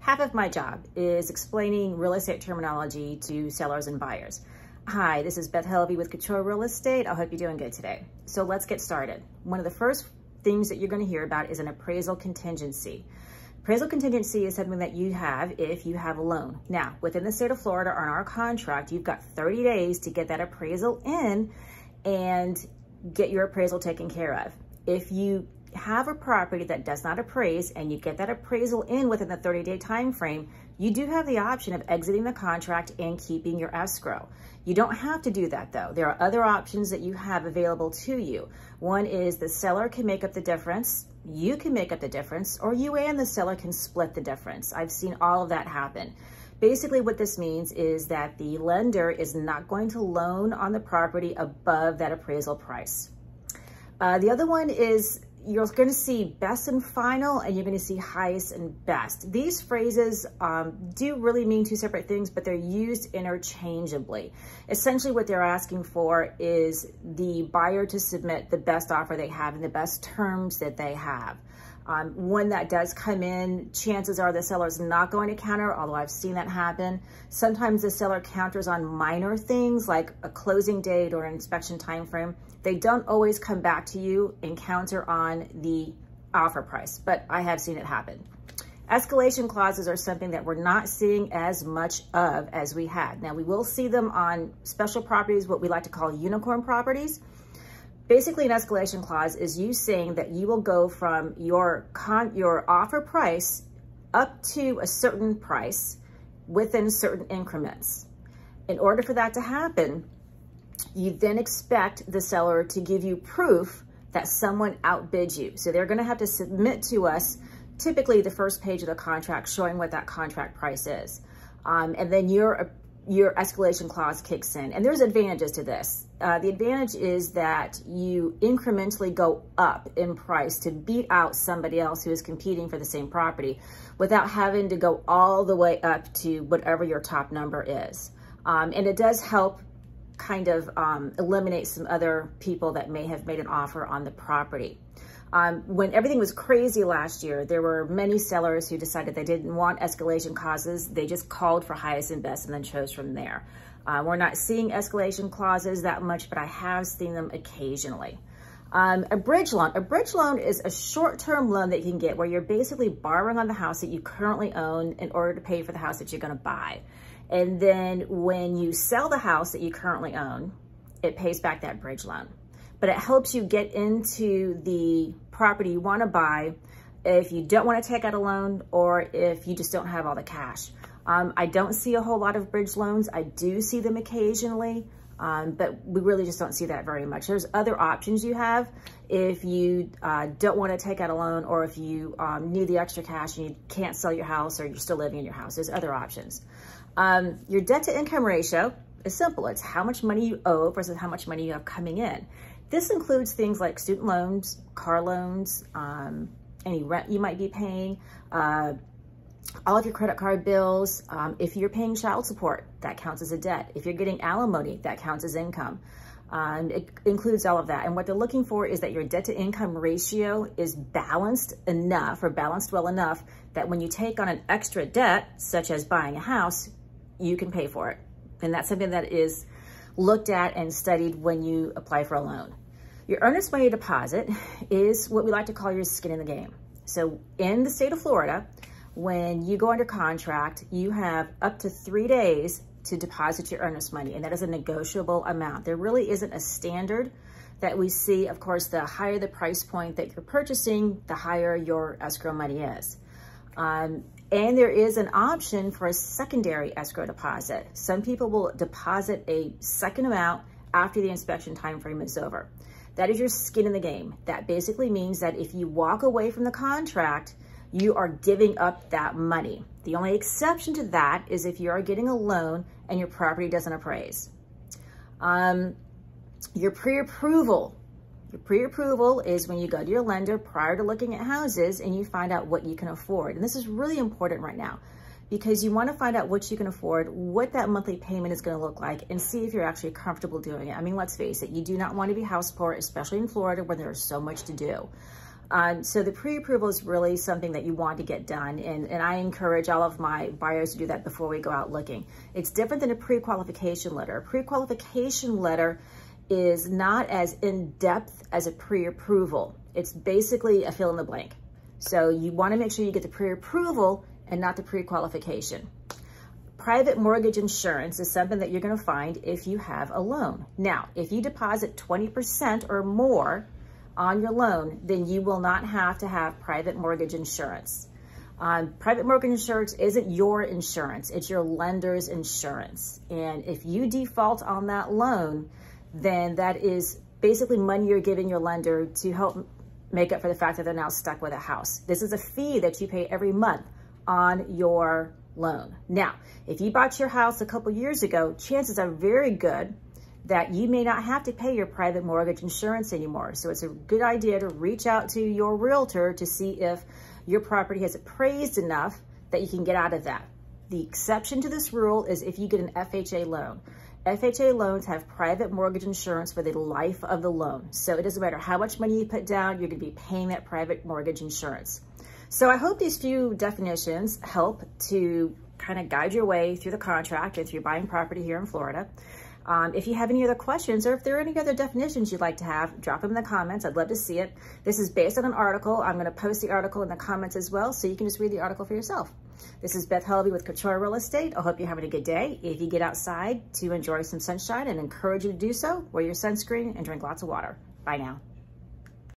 Half of my job is explaining real estate terminology to sellers and buyers. Hi, this is Beth Helvey with Couture Real Estate. I hope you're doing good today. So let's get started. One of the first things that you're gonna hear about is an appraisal contingency. Appraisal contingency is something that you have if you have a loan. Now, within the state of Florida on our contract, you've got 30 days to get that appraisal in and get your appraisal taken care of. If you have a property that does not appraise and you get that appraisal in within the 30 day time frame, you do have the option of exiting the contract and keeping your escrow. You don't have to do that though. There are other options that you have available to you. One is the seller can make up the difference, you can make up the difference, or you and the seller can split the difference. I've seen all of that happen. Basically what this means is that the lender is not going to loan on the property above that appraisal price. Uh, the other one is you're going to see best and final and you're going to see highest and best. These phrases um, do really mean two separate things, but they're used interchangeably. Essentially what they're asking for is the buyer to submit the best offer they have and the best terms that they have. Um, when that does come in, chances are the seller's not going to counter, although I've seen that happen. Sometimes the seller counters on minor things like a closing date or an inspection time frame. They don't always come back to you and counter on the offer price, but I have seen it happen. Escalation clauses are something that we're not seeing as much of as we had. Now, we will see them on special properties, what we like to call unicorn properties. Basically, an escalation clause is you saying that you will go from your con your offer price up to a certain price within certain increments. In order for that to happen, you then expect the seller to give you proof that someone outbid you. So they're gonna have to submit to us typically the first page of the contract showing what that contract price is. Um, and then your your escalation clause kicks in. And there's advantages to this. Uh, the advantage is that you incrementally go up in price to beat out somebody else who is competing for the same property without having to go all the way up to whatever your top number is. Um, and it does help kind of um, eliminate some other people that may have made an offer on the property. Um, when everything was crazy last year, there were many sellers who decided they didn't want escalation clauses. They just called for highest and best and then chose from there. Uh, we're not seeing escalation clauses that much, but I have seen them occasionally. Um, a bridge loan. A bridge loan is a short-term loan that you can get where you're basically borrowing on the house that you currently own in order to pay for the house that you're going to buy. And then when you sell the house that you currently own, it pays back that bridge loan but it helps you get into the property you want to buy if you don't want to take out a loan or if you just don't have all the cash. Um, I don't see a whole lot of bridge loans. I do see them occasionally, um, but we really just don't see that very much. There's other options you have if you uh, don't want to take out a loan or if you um, need the extra cash and you can't sell your house or you're still living in your house. There's other options. Um, your debt to income ratio is simple. It's how much money you owe versus how much money you have coming in. This includes things like student loans, car loans, um, any rent you might be paying, uh, all of your credit card bills. Um, if you're paying child support, that counts as a debt. If you're getting alimony, that counts as income. Um, it includes all of that. And what they're looking for is that your debt to income ratio is balanced enough or balanced well enough that when you take on an extra debt, such as buying a house, you can pay for it. And that's something that is looked at and studied when you apply for a loan. Your earnest money deposit is what we like to call your skin in the game. So in the state of Florida, when you go under contract, you have up to three days to deposit your earnest money, and that is a negotiable amount. There really isn't a standard that we see. Of course, the higher the price point that you're purchasing, the higher your escrow money is. Um, and there is an option for a secondary escrow deposit. Some people will deposit a second amount after the inspection time frame is over. That is your skin in the game. That basically means that if you walk away from the contract, you are giving up that money. The only exception to that is if you are getting a loan and your property doesn't appraise. Um, your pre-approval your pre-approval is when you go to your lender prior to looking at houses and you find out what you can afford. And this is really important right now because you want to find out what you can afford, what that monthly payment is going to look like, and see if you're actually comfortable doing it. I mean, let's face it, you do not want to be house poor, especially in Florida where there's so much to do. Um, so the pre-approval is really something that you want to get done. And, and I encourage all of my buyers to do that before we go out looking. It's different than a pre-qualification letter. A pre-qualification letter is not as in-depth as a pre-approval. It's basically a fill in the blank. So you want to make sure you get the pre-approval and not the pre-qualification. Private mortgage insurance is something that you're going to find if you have a loan. Now, if you deposit 20% or more on your loan, then you will not have to have private mortgage insurance. Um, private mortgage insurance isn't your insurance, it's your lender's insurance. And if you default on that loan, then that is basically money you're giving your lender to help make up for the fact that they're now stuck with a house. This is a fee that you pay every month on your loan. Now, if you bought your house a couple years ago, chances are very good that you may not have to pay your private mortgage insurance anymore. So it's a good idea to reach out to your realtor to see if your property has appraised enough that you can get out of that. The exception to this rule is if you get an FHA loan. FHA loans have private mortgage insurance for the life of the loan. So it doesn't matter how much money you put down, you're gonna be paying that private mortgage insurance. So I hope these few definitions help to kind of guide your way through the contract if you're buying property here in Florida. Um, if you have any other questions or if there are any other definitions you'd like to have, drop them in the comments. I'd love to see it. This is based on an article. I'm going to post the article in the comments as well, so you can just read the article for yourself. This is Beth Helvey with Couture Real Estate. I hope you're having a good day. If you get outside to enjoy some sunshine and encourage you to do so, wear your sunscreen and drink lots of water. Bye now.